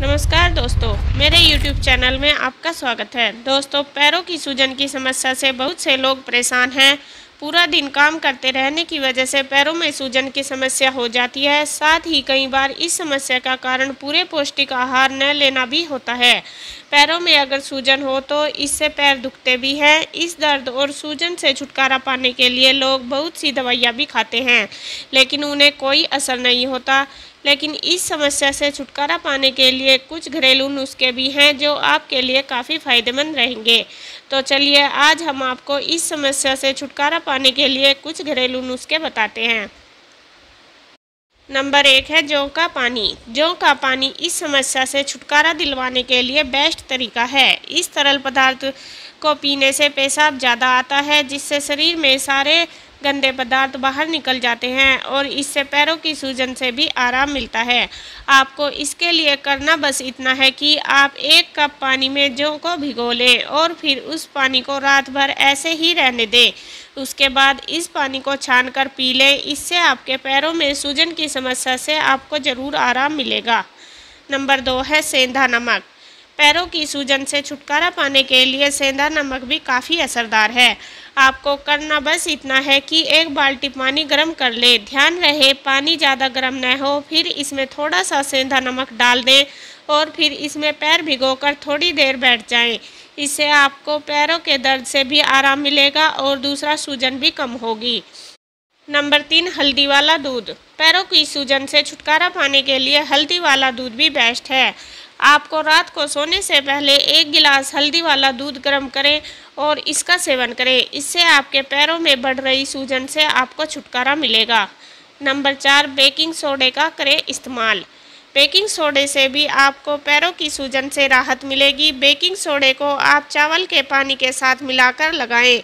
नमस्कार दोस्तों, मेरे YouTube चैनल में आपका स्वागत है। दोस्तों, पैरों की सूजन की समस्या से बहुत से लोग परेशान हैं। पूरा दिन काम करते रहने की वजह से पैरों में सूजन की समस्या हो जाती है। साथ ही कई बार इस समस्या का कारण पूरे पौष्टिक आहार न लेना भी होता है। पैरों में अगर सूजन हो तो इससे पैर दुखते भी हैं। इस दर्द और सूजन से छुटकारा पाने के लिए लोग बहुत सी दवाइयाँ भी खाते हैं, लेकिन उन्हें कोई असर नहीं होता। लेकिन इस समस्या से छुटकारा पाने के लिए कुछ घरेलू नुस्खे भी हैं जो आपके लिए काफ़ी फ़ायदेमंद रहेंगे। तो चलिए, आज हम आपको इस समस्या से छुटकारा पाने के लिए कुछ घरेलू नुस्खे बताते हैं। नंबर एक है जौ का पानी। जौ का पानी इस समस्या से छुटकारा दिलवाने के लिए बेस्ट तरीका है। इस तरल पदार्थ को पीने से पेशाब ज़्यादा आता है, जिससे शरीर में सारे गंदे पदार्थ बाहर निकल जाते हैं और इससे पैरों की सूजन से भी आराम मिलता है। आपको इसके लिए करना बस इतना है कि आप एक कप पानी में जौ को भिगो लें और फिर उस पानी को रात भर ऐसे ही रहने दें। उसके बाद इस पानी को छान कर पी लें, इससे आपके पैरों में सूजन की समस्या से आपको ज़रूर आराम मिलेगा। नंबर दो है सेंधा नमक। पैरों की सूजन से छुटकारा पाने के लिए सेंधा नमक भी काफ़ी असरदार है। आपको करना बस इतना है कि एक बाल्टी पानी गर्म कर ले, ध्यान रहे पानी ज़्यादा गर्म न हो, फिर इसमें थोड़ा सा सेंधा नमक डाल दें और फिर इसमें पैर भिगोकर थोड़ी देर बैठ जाएँ। इससे आपको पैरों के दर्द से भी आराम मिलेगा और दूसरा सूजन भी कम होगी। नंबर तीन, हल्दी वाला दूध। पैरों की सूजन से छुटकारा पाने के लिए हल्दी वाला दूध भी बेस्ट है। आपको रात को सोने से पहले एक गिलास हल्दी वाला दूध गर्म करें और इसका सेवन करें। इससे आपके पैरों में बढ़ रही सूजन से आपको छुटकारा मिलेगा। नंबर चार, बेकिंग सोडे का करें इस्तेमाल। बेकिंग सोडे से भी आपको पैरों की सूजन से राहत मिलेगी। बेकिंग सोडे को आप चावल के पानी के साथ मिलाकर लगाएँ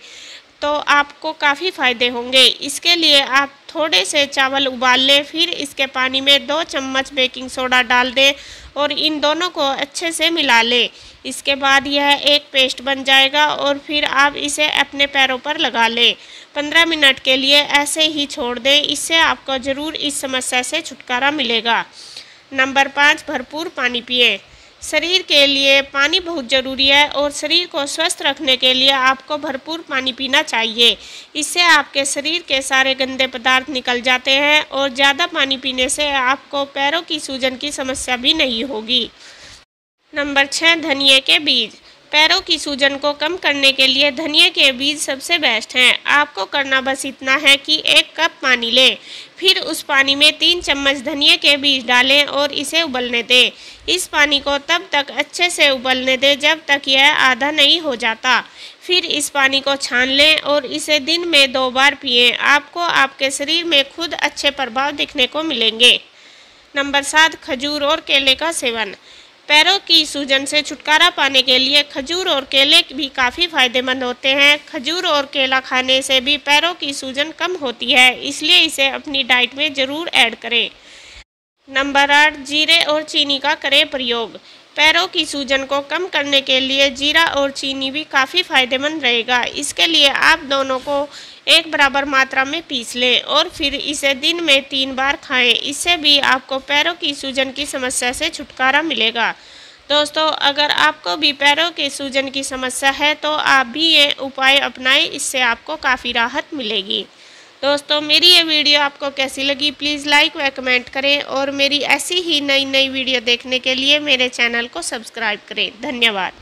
तो आपको काफ़ी फ़ायदे होंगे। इसके लिए आप थोड़े से चावल उबाल लें, फिर इसके पानी में दो चम्मच बेकिंग सोडा डाल दें और इन दोनों को अच्छे से मिला लें। इसके बाद यह एक पेस्ट बन जाएगा और फिर आप इसे अपने पैरों पर लगा लें। पंद्रह मिनट के लिए ऐसे ही छोड़ दें, इससे आपको ज़रूर इस समस्या से छुटकारा मिलेगा। नंबर पाँच, भरपूर पानी पिए। शरीर के लिए पानी बहुत ज़रूरी है और शरीर को स्वस्थ रखने के लिए आपको भरपूर पानी पीना चाहिए। इससे आपके शरीर के सारे गंदे पदार्थ निकल जाते हैं और ज़्यादा पानी पीने से आपको पैरों की सूजन की समस्या भी नहीं होगी। नंबर छः धनिए के बीज। पैरों की सूजन को कम करने के लिए धनिया के बीज सबसे बेस्ट हैं। आपको करना बस इतना है कि एक कप पानी लें। फिर उस पानी में तीन चम्मच धनिया के बीज डालें और इसे उबलने दें। इस पानी को तब तक अच्छे से उबलने दें जब तक यह आधा नहीं हो जाता। फिर इस पानी को छान लें और इसे दिन में दो बार पिए। आपको आपके शरीर में खुद अच्छे प्रभाव दिखने को मिलेंगे। नंबर सात, खजूर और केले का सेवन। पैरों की सूजन से छुटकारा पाने के लिए खजूर और केले भी काफ़ी फ़ायदेमंद होते हैं। खजूर और केला खाने से भी पैरों की सूजन कम होती है, इसलिए इसे अपनी डाइट में ज़रूर ऐड करें। नंबर आठ, जीरे और चीनी का करें प्रयोग। पैरों की सूजन को कम करने के लिए जीरा और चीनी भी काफ़ी फ़ायदेमंद रहेगा। इसके लिए आप दोनों को एक बराबर मात्रा में पीस लें और फिर इसे दिन में तीन बार खाएँ। इससे भी आपको पैरों की सूजन की समस्या से छुटकारा मिलेगा। दोस्तों, अगर आपको भी पैरों के सूजन की समस्या है तो आप भी ये उपाय अपनाएँ, इससे आपको काफ़ी राहत मिलेगी। दोस्तों, मेरी ये वीडियो आपको कैसी लगी, प्लीज़ लाइक व कमेंट करें और मेरी ऐसी ही नई नई वीडियो देखने के लिए मेरे चैनल को सब्सक्राइब करें। धन्यवाद।